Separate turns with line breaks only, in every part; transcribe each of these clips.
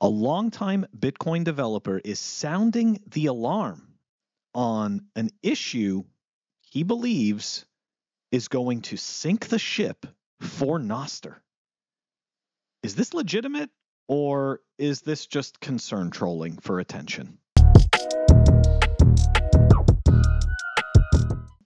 A longtime Bitcoin developer is sounding the alarm on an issue he believes is going to sink the ship for Nostr. Is this legitimate or is this just concern trolling for attention?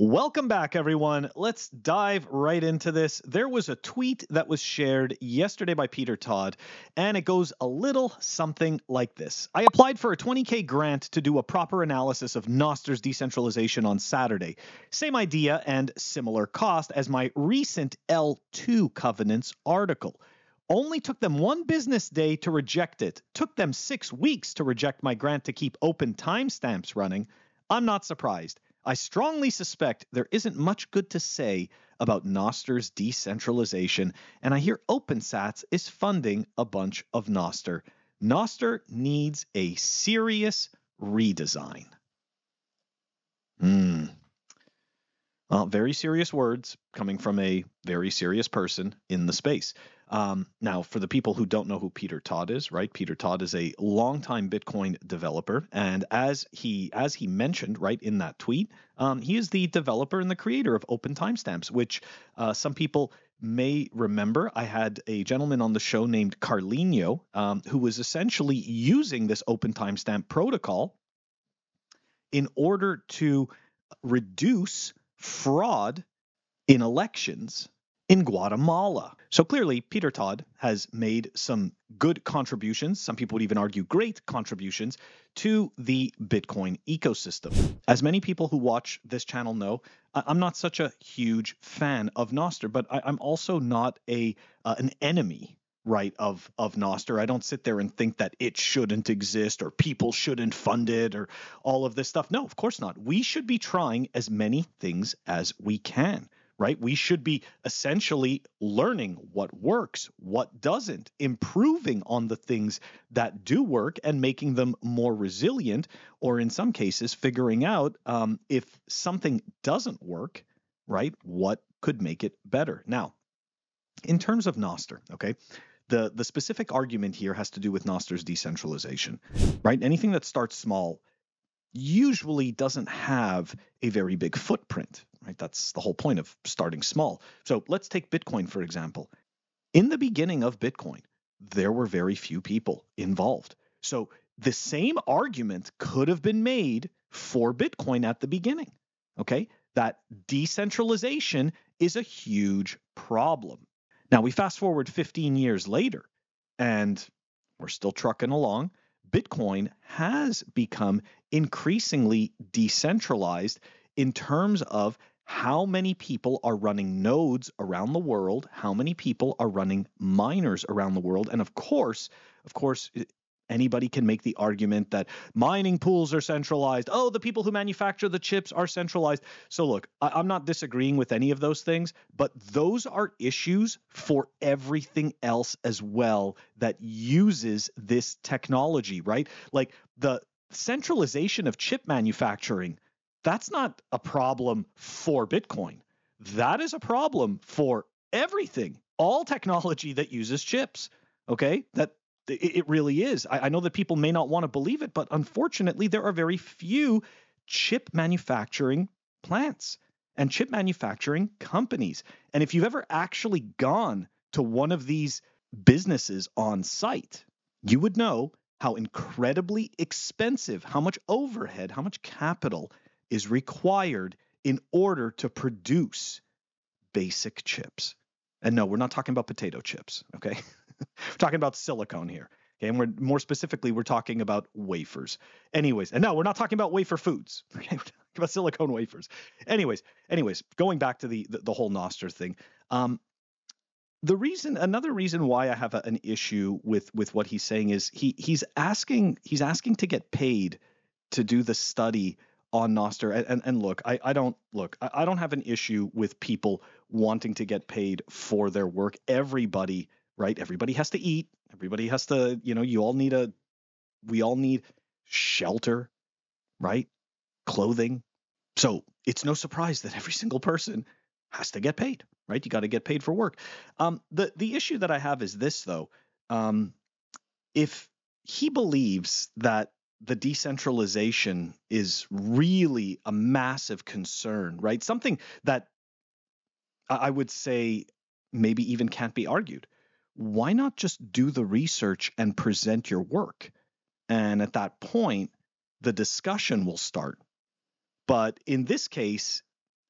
Welcome back, everyone. Let's dive right into this. There was a tweet that was shared yesterday by Peter Todd, and it goes a little something like this I applied for a 20K grant to do a proper analysis of Nostr's decentralization on Saturday. Same idea and similar cost as my recent L2 Covenants article. Only took them one business day to reject it, took them six weeks to reject my grant to keep open timestamps running. I'm not surprised. I strongly suspect there isn't much good to say about Nostr's decentralization, and I hear OpenSats is funding a bunch of Nostr. Nostr needs a serious redesign. Hmm. Well, very serious words coming from a very serious person in the space. Um, now, for the people who don't know who Peter Todd is, right? Peter Todd is a longtime Bitcoin developer, and as he as he mentioned right in that tweet, um, he is the developer and the creator of Open Timestamps, which uh, some people may remember. I had a gentleman on the show named Carlinho, um, who was essentially using this Open Timestamp protocol in order to reduce fraud in elections in Guatemala. So clearly, Peter Todd has made some good contributions, some people would even argue great contributions, to the Bitcoin ecosystem. As many people who watch this channel know, I'm not such a huge fan of Nostr, but I'm also not a uh, an enemy right of of Nostr. I don't sit there and think that it shouldn't exist or people shouldn't fund it or all of this stuff. No, of course not. We should be trying as many things as we can right? We should be essentially learning what works, what doesn't, improving on the things that do work and making them more resilient, or in some cases, figuring out um, if something doesn't work, right? What could make it better? Now, in terms of Nostr, okay, the, the specific argument here has to do with Nostr's decentralization, right? Anything that starts small usually doesn't have a very big footprint, right? That's the whole point of starting small. So let's take Bitcoin, for example. In the beginning of Bitcoin, there were very few people involved. So the same argument could have been made for Bitcoin at the beginning, okay? That decentralization is a huge problem. Now we fast forward 15 years later, and we're still trucking along. Bitcoin has become increasingly decentralized in terms of how many people are running nodes around the world, how many people are running miners around the world, and of course, of course, anybody can make the argument that mining pools are centralized. Oh, the people who manufacture the chips are centralized. So, look, I- am not disagreeing with any of those things, but those are issues for everything else as well that uses this technology, right? Like the centralization of chip manufacturing, that's not a problem for Bitcoin. That is a problem for everything, all technology that uses chips. Okay, that it, really is. I, I know that people may not want to believe it, but unfortunately, there are very few chip manufacturing plants and chip manufacturing companies. And if you've ever actually gone to one of these businesses on site, you would know how incredibly expensive, how much overhead, how much capital is required in order to produce basic chips. And no, we're not talking about potato chips, okay? we're talking about silicone here. Okay, and we're more specifically, we're talking about wafers. Anyways, and no, we're not talking about wafer foods. Okay, we're talking about silicone wafers. Anyways, anyways, going back to the the, the whole Nostr thing. Um, the reason, another reason why I have a, an issue with with what he's saying is he he's asking he's asking to get paid to do the study on Nostr. And, and, and look, I, I don't look, I, I don't have an issue with people wanting to get paid for their work. Everybody right? Everybody has to eat. Everybody has to, you know, you all need a, we all need shelter, right? Clothing. So it's no surprise that every single person has to get paid, right? You got to get paid for work. Um, the the issue that I have is this though. Um, if he believes that the decentralization is really a massive concern, right? Something that I would say maybe even can't be argued. Why not just do the research and present your work? And at that point, the discussion will start. But in this case,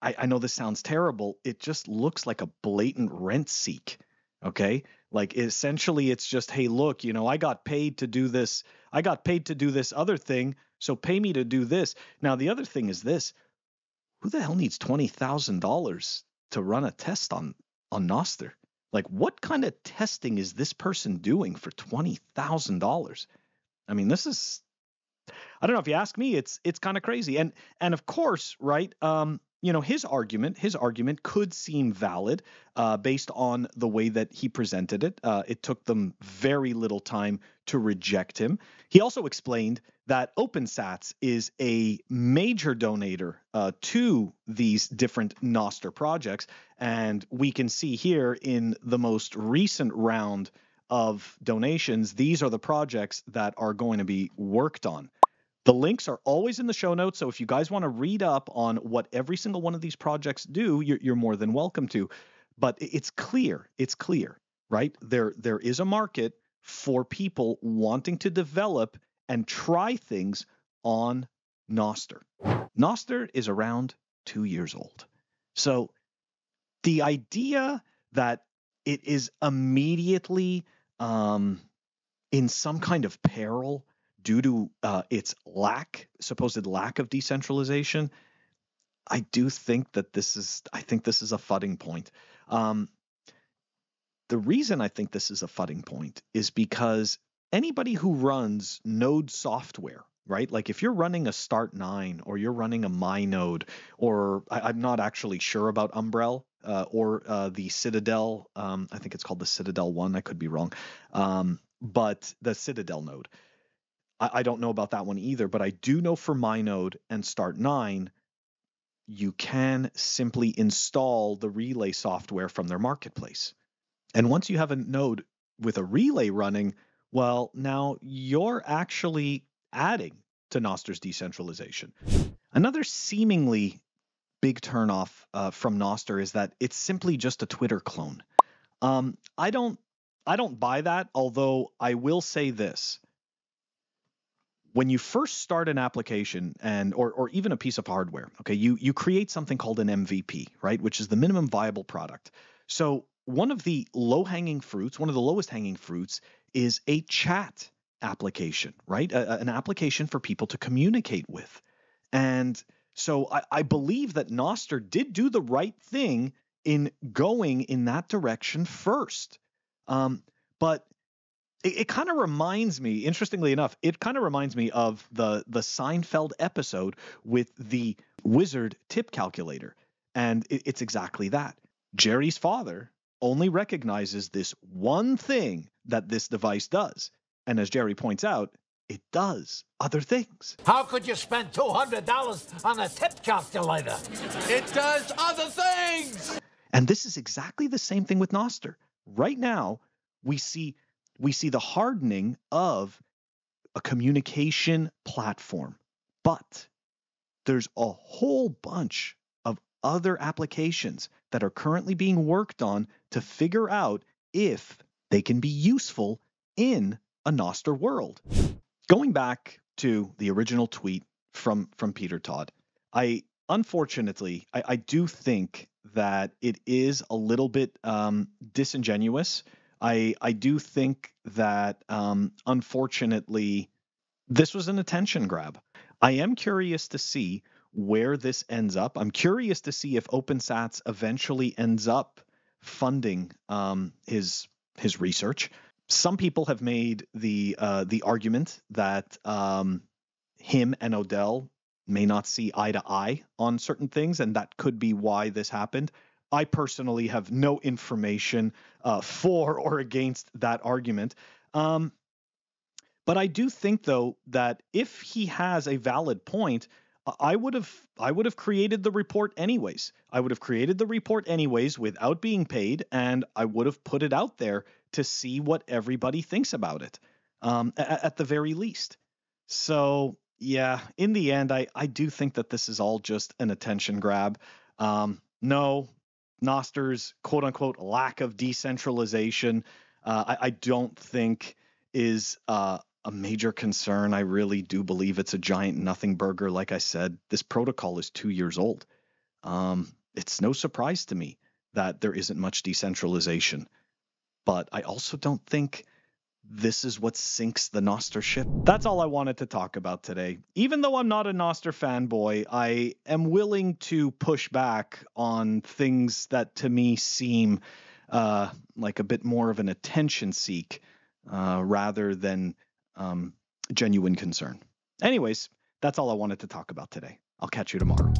I, I know this sounds terrible. It just looks like a blatant rent seek. Okay. Like essentially, it's just, hey, look, you know, I got paid to do this. I got paid to do this other thing. So pay me to do this. Now, the other thing is this who the hell needs $20,000 to run a test on, on Nostr? Like, what kind of testing is this person doing for $20,000? I mean, this is I don't know if you ask me, it's it's kind of crazy. And and of course, right? Um, you know, his argument, his argument could seem valid uh, based on the way that he presented it. Uh, it took them very little time to reject him. He also explained that OpenSats is a major donator uh, to these different Nostr projects, and we can see here in the most recent round of donations, these are the projects that are going to be worked on. The links are always in the show notes. So if you guys want to read up on what every single one of these projects do, you're, you're more than welcome to. But it's clear, it's clear, right? There, there is a market for people wanting to develop and try things on Nostr. Nostr is around two years old. So the idea that it is immediately um, in some kind of peril due to uh, its lack, supposed lack of decentralization, I do think that this is, I think this is a fudding point. Um, the reason I think this is a fudding point is because anybody who runs node software, right? Like if you're running a Start9 or you're running a MyNode, or I, am not actually sure about Umbrel uh, or uh, the Citadel, um, I think it's called the Citadel one. I could be wrong, um, but the Citadel node. I, I don't know about that one either, but I do know for MyNode and Start9, you can simply install the relay software from their marketplace. And once you have a node with a relay running, well, now you're actually adding to Nostr's decentralization. Another seemingly big turnoff uh, from Nostr is that it's simply just a Twitter clone. Um, I don't, I don't buy that. Although I will say this: when you first start an application and or or even a piece of hardware, okay, you you create something called an MVP, right, which is the minimum viable product. So one of the low-hanging fruits, one of the lowest hanging fruits is a chat application, right? A, an application for people to communicate with. And so I, I believe that Nostr did do the right thing in going in that direction first. Um, but it, it kind of reminds me, interestingly enough, it kind of reminds me of the the Seinfeld episode with the wizard tip calculator, and it, it's exactly that. Jerry's father only recognizes this one thing that this device does, and as Jerry points out, it does other things.
How could you spend $200 on a tip calculator?
It does other things!
And this is exactly the same thing with Nostr. Right now, we see we see the hardening of a communication platform. But there's a whole bunch other applications that are currently being worked on to figure out if they can be useful in a Nostr world. Going back to the original tweet from from Peter Todd, I unfortunately I, I do think that it is a little bit um, disingenuous I I do think that um, unfortunately this was an attention grab. I am curious to see where this ends up. I'm curious to see if OpenSats eventually ends up funding um, his his research. Some people have made the uh, the argument that um, him and Odell may not see eye to eye on certain things, and that could be why this happened. I personally have no information uh, for or against that argument. Um, but I do think, though, that if he has a valid point, I would have I would have created the report anyways. I would have created the report anyways without being paid, and I would have put it out there to see what everybody thinks about it. um, at, at the very least. So yeah, in the end, I, I do think that this is all just an attention grab. Um, no, Nostr's quote unquote lack of decentralization, uh, I, I, don't think is uh, a major concern. I really do believe it's a giant nothing burger. Like I said, this protocol is two years old. Um, it's no surprise to me that there isn't much decentralization. But I also don't think this is what sinks the Nostr ship. That's all I wanted to talk about today. Even though I'm not a Nostr fanboy, I am willing to push back on things that to me seem uh, like a bit more of an attention seek uh, rather than um, genuine concern. Anyways, that's all I wanted to talk about today. I'll catch you tomorrow.